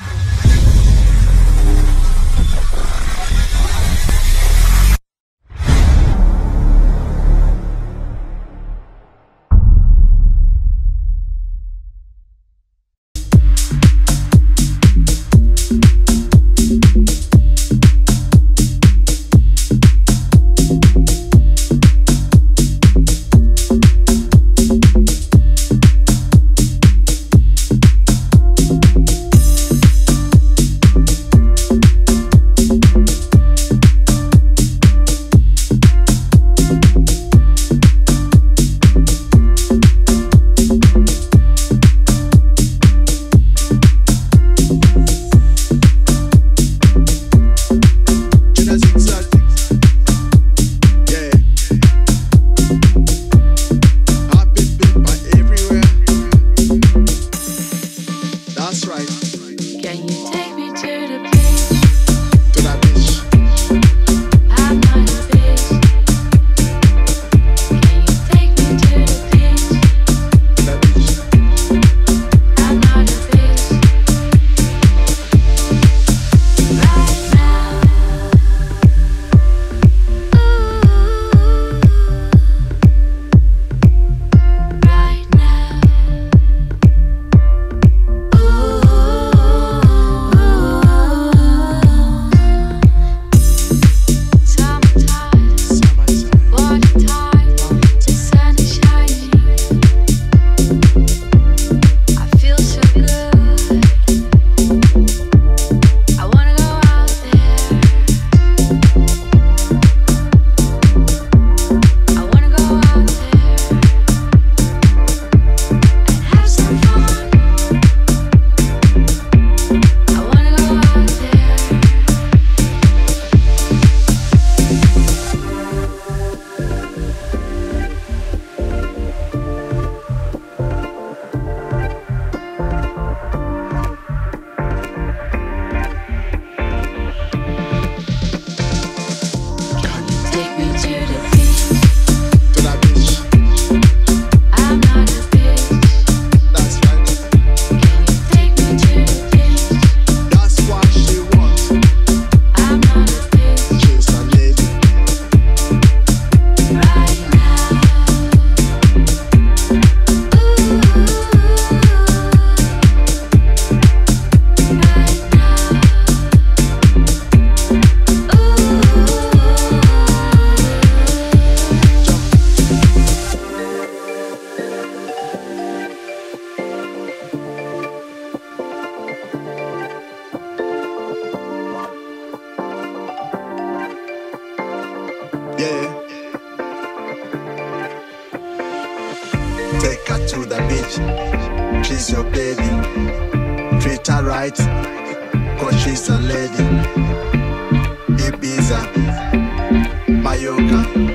you. take me to the beach. She's your baby. Treat her right, cause she's a lady. Ibiza, Mallorca.